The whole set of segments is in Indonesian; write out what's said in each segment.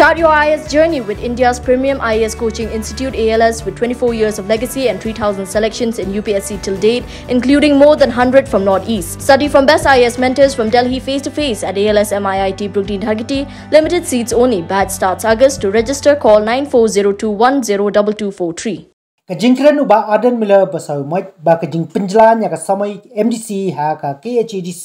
Start your IS journey with India's premium IS coaching institute ALS with 24 years of legacy and 3000 selections in UPSC till date, including more than 100 from Northeast. Study from best IS mentors from Delhi face to face at ALS MIIT Brookdeen Dhagiti. Limited seats only. Batch starts August. To register, call 9402102243. Kajingkran uba adan mila basau mai ba kajing penjalan ya ka MDC ha ka KHADC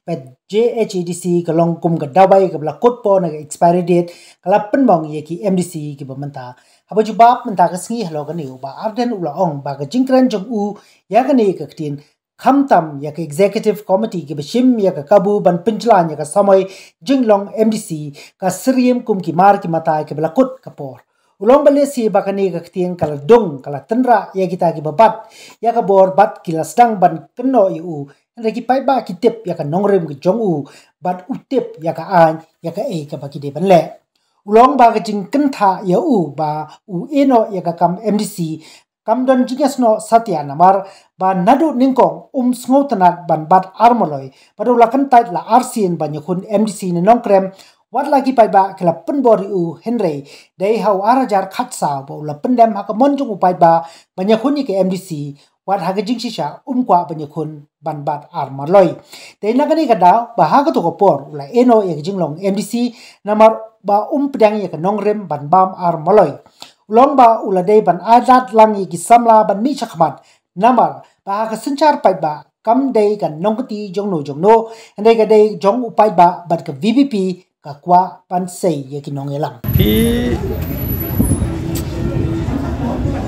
pa JHADC ka long kum ka dabai ka bla kot po na expiry date kala penmong ye ki MDC ki ba menta haba ju menta ka singi halo ka ni uba adan ula ong ba kajingkran jong u ya ka ni ka tin kham tam ya ka executive committee ki ba shim ya ka kabu ban penjalan ya ka samai MDC ka siriem kum ki mar ki mata ki bla kot ka por Ulong balik si bakani ka ketiang kala dong kala tenra ya kita ki babat. Ya ka bor bat kila sedang ban keno yu Anda ki pai ba ki tip ya ka nongrem ke jong u. Bat utip ya ka an ya ka e ka baki de ban le. Ulong ba ka jing kentha ya u ba u eno ya ka kam MDC kam don jingas no satya namar ba nadu ningkong um sngo tanat ban bat armoloi. Pada ulakan tait la arsin banyakun MDC ni nongkrem wat lagi pai ba kala pen bori u henry. Dei hau arajar khat sa bo la pendam ha ka mon jung pai ba khuni ke mdc wat ha ga jing shisha um kwa banya khun ban bat ar marloi dei na gani ka da ba ha ka to ko por la eno ye jing long mdc namar ba um pedang ye ka nongrem ban bam ar marloi long ba ula dei ban adat lang ye ki samla ban mi chakmat namar ba ha ka sinchar pai ba kam dei kan nongti jong no jong no. Ka dei jong ba bat ka ka kwa pan sei ye ki nong elang pi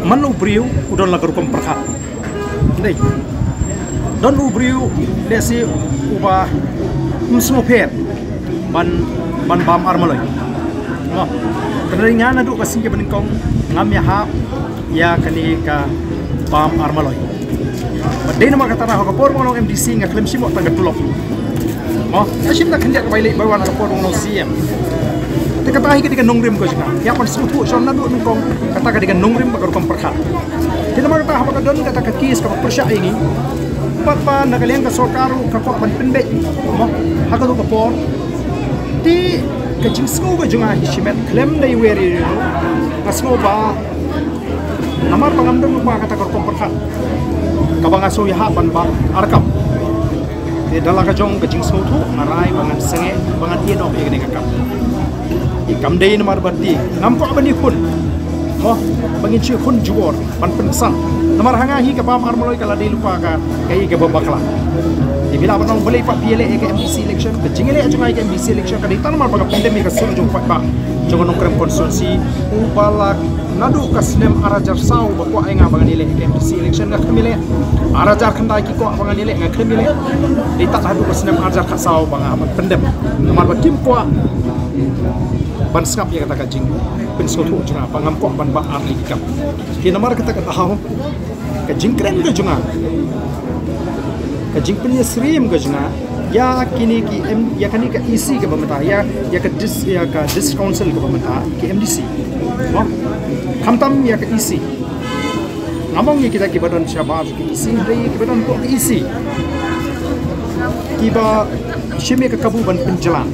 man ubriu udon la garukom perkhat dei. Don ubriu desi uba msmo pet ban ban bam armaloi no. Tadari ngana du kasing ke beningkong ngam ya ha ya kani ka bam armaloi Madai nama kata rah kapor ngono MDC ngaklem simo tangga tulok Oh, asyik nak kendak balik bawa nak kapor ngono CM. Te kata hi ketika nongrim ko jika. Ya pan sutu so nadu nungkong kata ketika nongrim bagar kom perkha. Te nama kata apa kadon kata ka kis ka persya ini. Pat pa nakalian ka sokaru ka ko pan penbe. Mo, haka tu kapor. Ti ka jing sko ka junga hishimet klem dai weri. Ngasmo ba Namar pangamdam ba kata ka kom perkha. Kabang aso ya ban ba arkam di dalam kajong kajing soto marai bangan senge bangan dia no begini kakak ikam dei nomor berarti nampak apa ni pun mo bangin cie kun juor pan pensan nomor hanga hi kapam armoloi kala di lupa ka kai ke babakla di bila abang boleh pak PLA ke MBC election ke jingele aja ke MBC election ka di tanamar baga pandemi ka suru jong pak. Ba jangan nongkrem konstitusi ubalak nadu kasnem arajar sau bakwa inga bangan ile ke MBC election ka kemile. Arajar kandai ki ko bangan ile nga kemile. Di tak hadu kasnem arajar ka sau bangan apa pendem. Nomor ba kim kwa ban skap ya kata kajing pen sotu junga pangam ko ban ba arli kap ki nomor kata kata ha kajing keren ga junga kajing pen srim ga junga ya kini ki M, ya kani ka EC ke pemeta ya ya ka dis ya ka dis council ke pemeta ki MDC oh kamtam ya ka EC ngamong ya kita ki badan syabab ki EC dai ki badan ki EC kiba shime ka kabu ban penjalan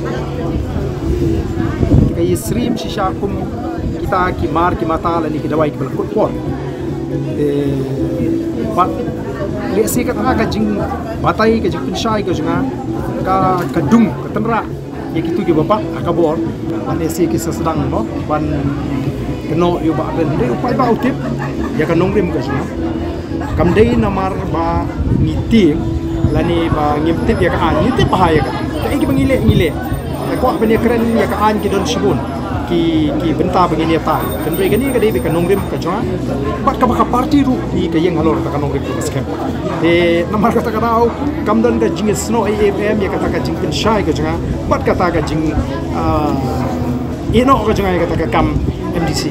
kita ni ki dawai ki bal kut pot eh bat le si ka ka jing batai ka jing shai ka junga ka ka dung ka tenra ya kitu ki bapa akabor ban si ki sedang no? Ban keno yo ba ben. De upai ba utip. Ya ka nongrim ka junga kam dei namar ba ngiting lani ba ngimtip ya ka an. Bahaya ka. Ka iki bangile ngile ko bani keren ya ka an ki don shibun ki ki benta begini ta kan re gani ka dei ka nongrim ka junga ba ka ba party ru ni ka yeng halor ka nongrim ka skem e namar kata ka dau kam don ka jing snow AFM ya kata ka jing pin shai ka junga bat kata ka jing ino ka junga ya kata ka kam MDC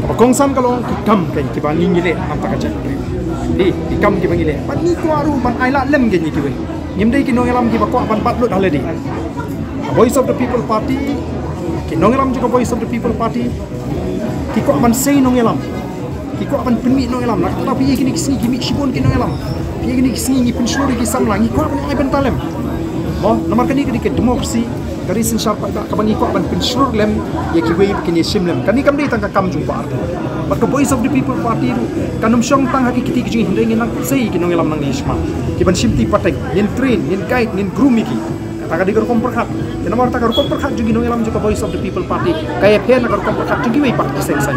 Apa kongsan kalau kam kan ki ba ngile nam ta ka jan di di kam ki bangile ban ni ko aru ban ai la lem gen ki bang nyim dei ki no ngelam ki ba ko ban pat lut haledi Voice of the People Party. Ki nongelam juga Voice of the People Party. Ki ko aman sei nongelam. Ki ko aman penmi nongelam. Nak tapi pi kini kisi gimi shibon ki nongelam? Pi ya kini kisi ngi penshori ki samlang ko aman ai bentalem bo nomor kini ki demokrasi dari sin sharpa da kabangi ko aman penshor lem kan ye ki wei kini shimlem kani kam dei tangka kam jumpa arti. Maka Voice of the People Party itu kanum syong tang haki kiti kijing hindai nginang sei kinong nang nishma. Kiban simti patek, nin train, nin guide, nin groom tagadigor kom perhat ena mar tagar kom perhat jugi no elam juga voice of the people party. Kaya phe nagar kom perhat jugi wei party sensan